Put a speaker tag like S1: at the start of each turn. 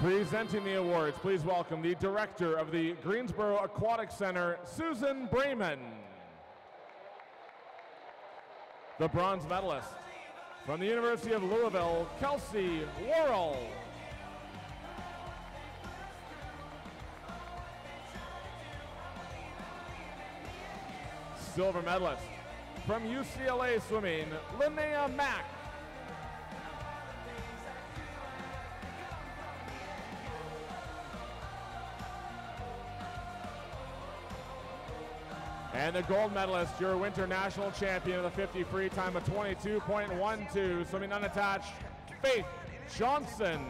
S1: Presenting the awards, please welcome the director of the Greensboro Aquatic Center, Susan Brayman. The bronze medalist from the University of Louisville, Kelsey Worrell. Silver medalist from UCLA Swimming, Linnea Mack. And the gold medalist, your winter national champion of the 50 free time of 22.12, swimming unattached, Faith Johnson.